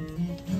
Bless